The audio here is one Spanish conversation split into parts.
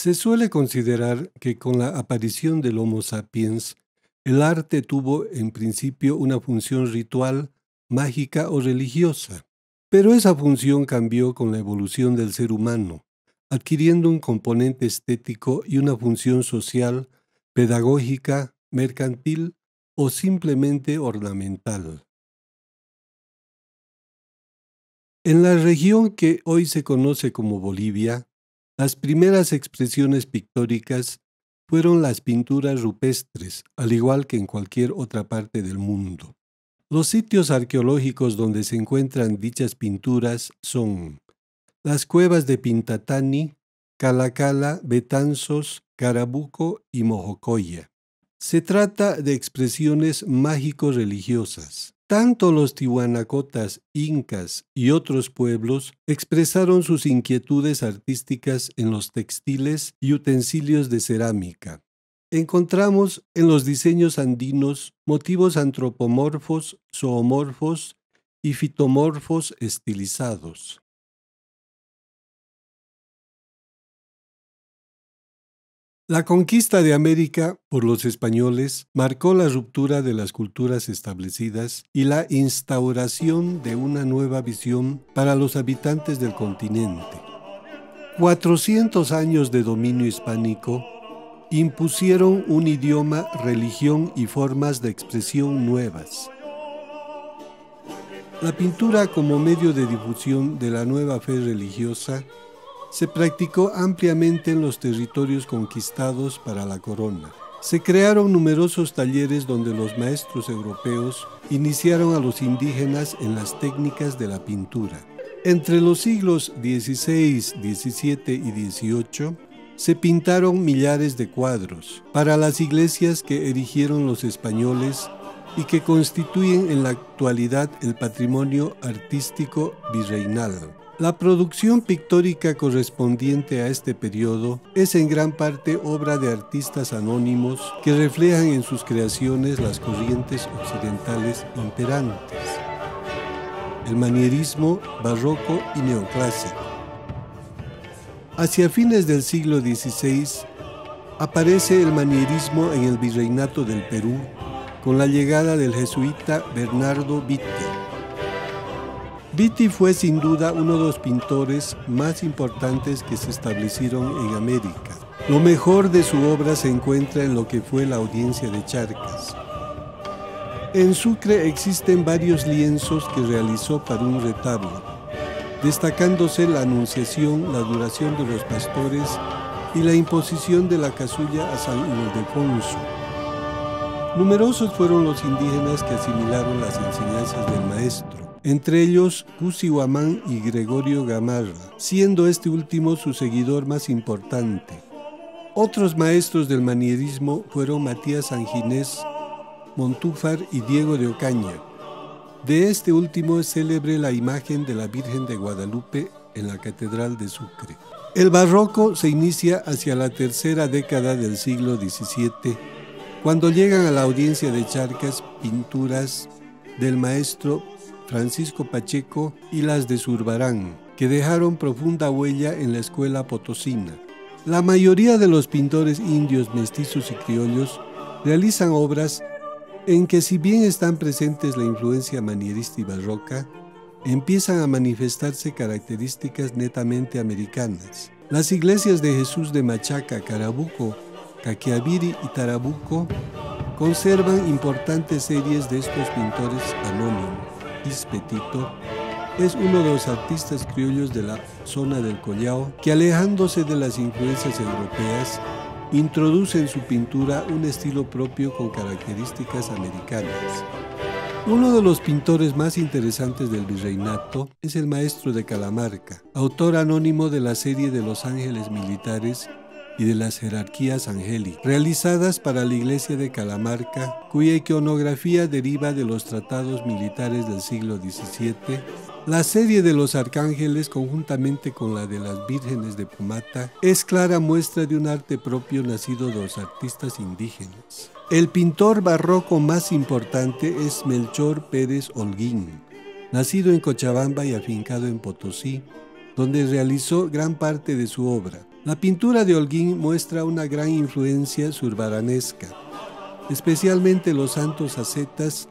Se suele considerar que con la aparición del Homo sapiens, el arte tuvo en principio una función ritual, mágica o religiosa, pero esa función cambió con la evolución del ser humano, adquiriendo un componente estético y una función social, pedagógica, mercantil o simplemente ornamental. En la región que hoy se conoce como Bolivia, las primeras expresiones pictóricas fueron las pinturas rupestres, al igual que en cualquier otra parte del mundo. Los sitios arqueológicos donde se encuentran dichas pinturas son las cuevas de Pintatani, Calacala, Betanzos, Carabuco y Mojocoya. Se trata de expresiones mágico-religiosas. Tanto los tihuanacotas, incas y otros pueblos expresaron sus inquietudes artísticas en los textiles y utensilios de cerámica. Encontramos en los diseños andinos motivos antropomorfos, zoomorfos y fitomorfos estilizados. La conquista de América por los españoles marcó la ruptura de las culturas establecidas y la instauración de una nueva visión para los habitantes del continente. 400 años de dominio hispánico impusieron un idioma, religión y formas de expresión nuevas. La pintura como medio de difusión de la nueva fe religiosa se practicó ampliamente en los territorios conquistados para la corona. Se crearon numerosos talleres donde los maestros europeos iniciaron a los indígenas en las técnicas de la pintura. Entre los siglos XVI, XVII y XVIII se pintaron millares de cuadros para las iglesias que erigieron los españoles y que constituyen en la actualidad el patrimonio artístico virreinal. La producción pictórica correspondiente a este periodo es en gran parte obra de artistas anónimos que reflejan en sus creaciones las corrientes occidentales imperantes, el manierismo barroco y neoclásico. Hacia fines del siglo XVI aparece el manierismo en el virreinato del Perú con la llegada del jesuita Bernardo Vitte Vitti fue sin duda uno de los pintores más importantes que se establecieron en América. Lo mejor de su obra se encuentra en lo que fue la audiencia de Charcas. En Sucre existen varios lienzos que realizó para un retablo, destacándose la anunciación, la duración de los pastores y la imposición de la casulla a San Ildefonso. Numerosos fueron los indígenas que asimilaron las enseñanzas del maestro entre ellos Cusi Guamán y Gregorio Gamarra, siendo este último su seguidor más importante. Otros maestros del manierismo fueron Matías Anginés, Montúfar y Diego de Ocaña. De este último es célebre la imagen de la Virgen de Guadalupe en la Catedral de Sucre. El barroco se inicia hacia la tercera década del siglo XVII, cuando llegan a la audiencia de Charcas pinturas del maestro Francisco Pacheco y las de Zurbarán, que dejaron profunda huella en la escuela potosina. La mayoría de los pintores indios, mestizos y criollos realizan obras en que si bien están presentes la influencia manierista y barroca, empiezan a manifestarse características netamente americanas. Las iglesias de Jesús de Machaca, Carabuco, Caquiaviri y Tarabuco conservan importantes series de estos pintores anónimos. Petito es uno de los artistas criollos de la zona del Collao que alejándose de las influencias europeas, introduce en su pintura un estilo propio con características americanas. Uno de los pintores más interesantes del virreinato es el maestro de Calamarca, autor anónimo de la serie de Los Ángeles Militares y de las jerarquías angélicas, realizadas para la iglesia de Calamarca, cuya iconografía deriva de los tratados militares del siglo XVII, la serie de los arcángeles, conjuntamente con la de las vírgenes de Pumata, es clara muestra de un arte propio nacido de los artistas indígenas. El pintor barroco más importante es Melchor Pérez Holguín, nacido en Cochabamba y afincado en Potosí, donde realizó gran parte de su obra. La pintura de Holguín muestra una gran influencia surbaranesca, especialmente los santos ascetas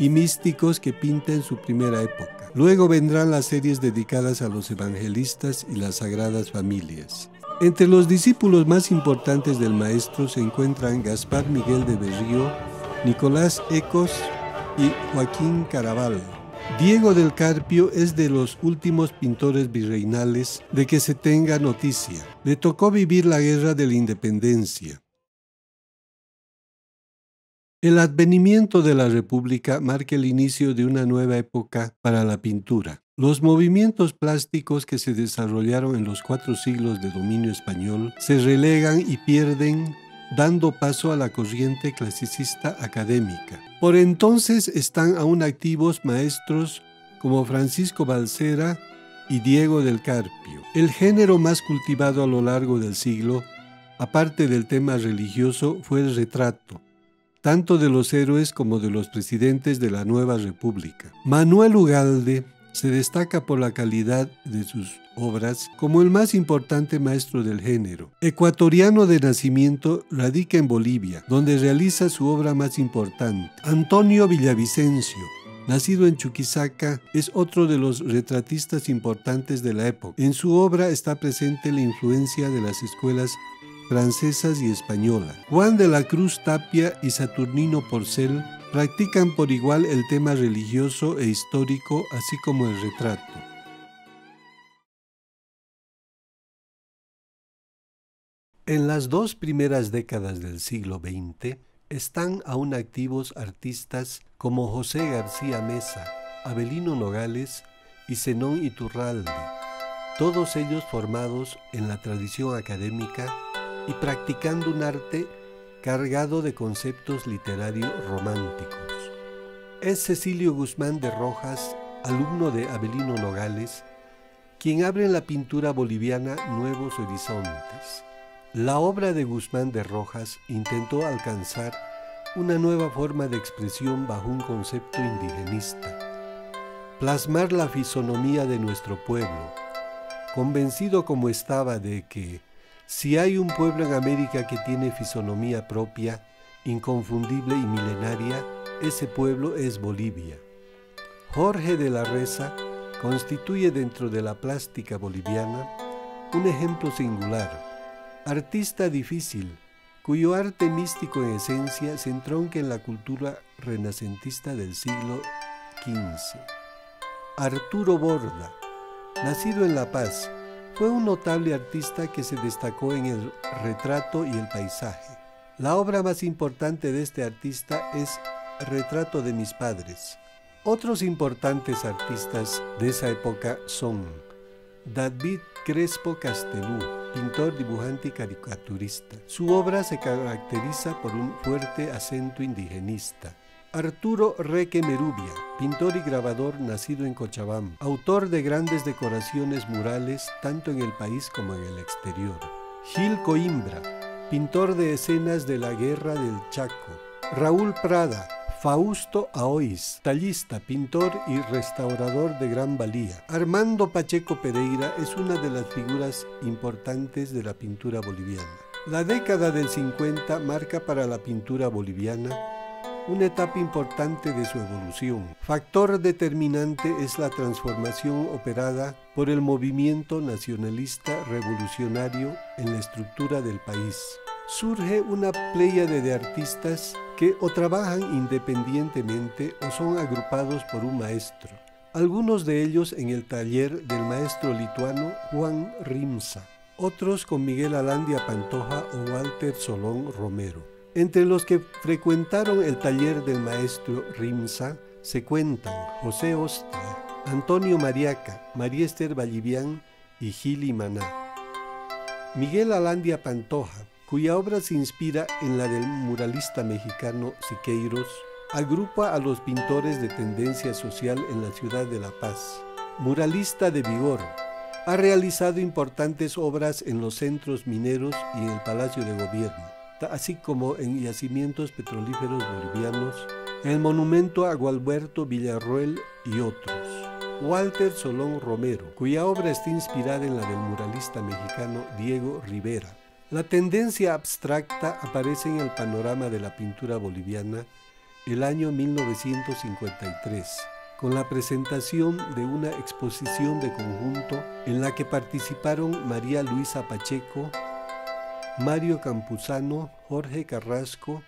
y místicos que pinta en su primera época. Luego vendrán las series dedicadas a los evangelistas y las sagradas familias. Entre los discípulos más importantes del maestro se encuentran Gaspar Miguel de Berrío, Nicolás Ecos y Joaquín Caraval. Diego del Carpio es de los últimos pintores virreinales de que se tenga noticia. Le tocó vivir la guerra de la independencia. El advenimiento de la República marca el inicio de una nueva época para la pintura. Los movimientos plásticos que se desarrollaron en los cuatro siglos de dominio español se relegan y pierden dando paso a la corriente clasicista académica. Por entonces están aún activos maestros como Francisco Balcera y Diego del Carpio. El género más cultivado a lo largo del siglo, aparte del tema religioso, fue el retrato, tanto de los héroes como de los presidentes de la nueva república. Manuel Ugalde se destaca por la calidad de sus obras como el más importante maestro del género. Ecuatoriano de nacimiento, radica en Bolivia, donde realiza su obra más importante. Antonio Villavicencio, nacido en Chuquisaca, es otro de los retratistas importantes de la época. En su obra está presente la influencia de las escuelas francesas y españolas. Juan de la Cruz Tapia y Saturnino Porcel practican por igual el tema religioso e histórico, así como el retrato. En las dos primeras décadas del siglo XX están aún activos artistas como José García Mesa, Abelino Nogales y Zenón Iturralde, todos ellos formados en la tradición académica y practicando un arte cargado de conceptos literarios románticos. Es Cecilio Guzmán de Rojas, alumno de Abelino Nogales, quien abre en la pintura boliviana nuevos horizontes. La obra de Guzmán de Rojas intentó alcanzar una nueva forma de expresión bajo un concepto indigenista, plasmar la fisonomía de nuestro pueblo, convencido como estaba de que si hay un pueblo en América que tiene fisonomía propia, inconfundible y milenaria, ese pueblo es Bolivia. Jorge de la Reza constituye dentro de la plástica boliviana un ejemplo singular, artista difícil, cuyo arte místico en esencia se entronca en la cultura renacentista del siglo XV. Arturo Borda, nacido en La Paz, fue un notable artista que se destacó en el retrato y el paisaje. La obra más importante de este artista es Retrato de mis padres. Otros importantes artistas de esa época son David Crespo Castelú, pintor, dibujante y caricaturista. Su obra se caracteriza por un fuerte acento indigenista. Arturo Reque Merubia, pintor y grabador nacido en Cochabamba, autor de grandes decoraciones murales tanto en el país como en el exterior. Gil Coimbra, pintor de escenas de la Guerra del Chaco. Raúl Prada, Fausto Aoiz, tallista, pintor y restaurador de gran valía. Armando Pacheco Pereira es una de las figuras importantes de la pintura boliviana. La década del 50 marca para la pintura boliviana una etapa importante de su evolución. Factor determinante es la transformación operada por el movimiento nacionalista revolucionario en la estructura del país. Surge una pléyade de artistas que o trabajan independientemente o son agrupados por un maestro, algunos de ellos en el taller del maestro lituano Juan Rimsa, otros con Miguel Alandia Pantoja o Walter Solón Romero. Entre los que frecuentaron el taller del maestro Rimsa se cuentan José Ostia, Antonio Mariaca, María Esther Vallivian y Gili Maná. Miguel Alandia Pantoja, cuya obra se inspira en la del muralista mexicano Siqueiros, agrupa a los pintores de tendencia social en la ciudad de La Paz. Muralista de vigor, ha realizado importantes obras en los centros mineros y en el Palacio de Gobierno así como en yacimientos petrolíferos bolivianos, el monumento a Gualberto Villarroel y otros. Walter Solón Romero, cuya obra está inspirada en la del muralista mexicano Diego Rivera. La tendencia abstracta aparece en el panorama de la pintura boliviana el año 1953, con la presentación de una exposición de conjunto en la que participaron María Luisa Pacheco, Mario Campuzano, Jorge Carrasco,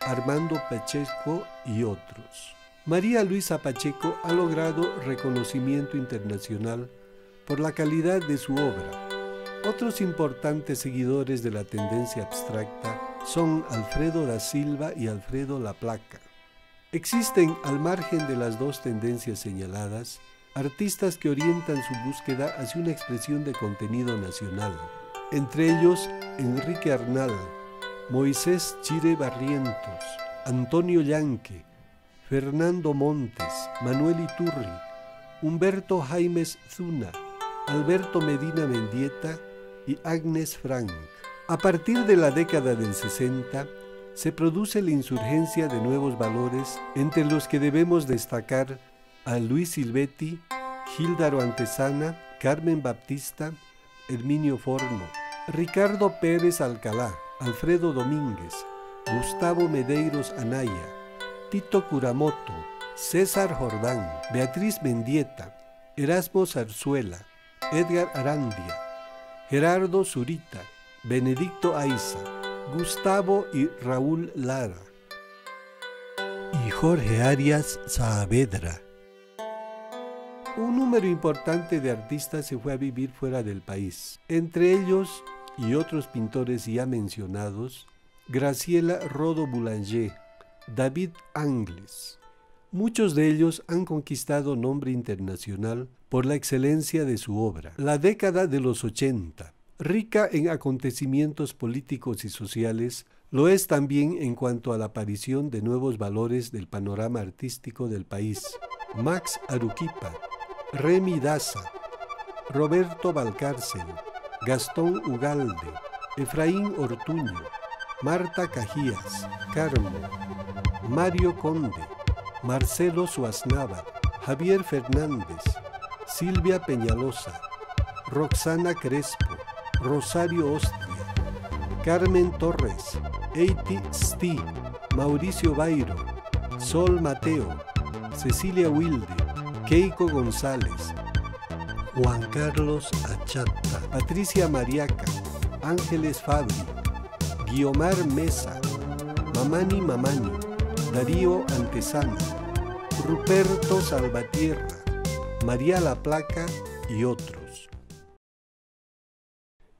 Armando Pacheco y otros. María Luisa Pacheco ha logrado reconocimiento internacional por la calidad de su obra. Otros importantes seguidores de la tendencia abstracta son Alfredo da Silva y Alfredo La Placa. Existen, al margen de las dos tendencias señaladas, artistas que orientan su búsqueda hacia una expresión de contenido nacional, entre ellos Enrique Arnal, Moisés Chire Barrientos, Antonio Yanque, Fernando Montes, Manuel Iturri, Humberto Jaimes Zuna, Alberto Medina Mendieta y Agnes Frank. A partir de la década del 60, se produce la insurgencia de nuevos valores, entre los que debemos destacar a Luis Silvetti, Gildaro Antesana, Carmen Baptista, Herminio Forno, Ricardo Pérez Alcalá, Alfredo Domínguez, Gustavo Medeiros Anaya, Tito Curamoto, César Jordán, Beatriz Mendieta, Erasmo Zarzuela, Edgar Arandia, Gerardo Zurita, Benedicto Aiza, Gustavo y Raúl Lara, y Jorge Arias Saavedra. Un número importante de artistas se fue a vivir fuera del país, entre ellos y otros pintores ya mencionados, Graciela Rodo Boulanger, David Angles. Muchos de ellos han conquistado nombre internacional por la excelencia de su obra. La década de los 80, rica en acontecimientos políticos y sociales, lo es también en cuanto a la aparición de nuevos valores del panorama artístico del país. Max Aruquipa, Remy Daza, Roberto Valcárcel, Gastón Ugalde, Efraín Ortuño, Marta Cajías, Carmo, Mario Conde, Marcelo Suaznava, Javier Fernández, Silvia Peñalosa, Roxana Crespo, Rosario Ostria, Carmen Torres, Eiti Sti, Mauricio Bairo, Sol Mateo, Cecilia Wilde, Keiko González, Juan Carlos Achata, Patricia Mariaca, Ángeles Fabri, Guiomar Mesa, Mamani Mamani, Darío Antesana, Ruperto Salvatierra, María La Placa y otros.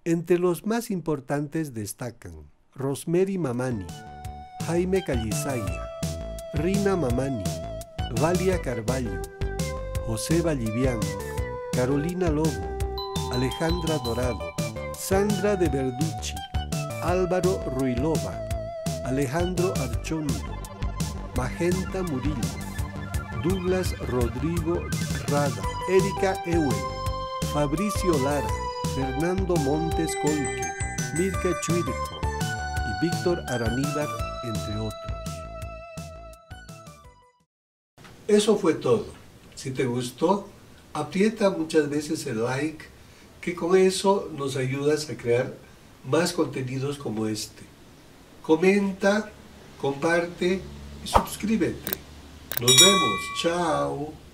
Entre los más importantes destacan Rosemary Mamani, Jaime Calizaya, Rina Mamani, Valia Carballo, José Vallivian, Carolina Lobo, Alejandra Dorado, Sandra de Verducci, Álvaro Ruilova, Alejandro Archondo, Magenta Murillo, Douglas Rodrigo Rada, Erika Ewen, Fabricio Lara, Fernando Montes Colque, Mirka Chuirco y Víctor Araníbar, entre otros. Eso fue todo. Si te gustó, aprieta muchas veces el like, que con eso nos ayudas a crear más contenidos como este. Comenta, comparte y suscríbete. Nos vemos. Chao.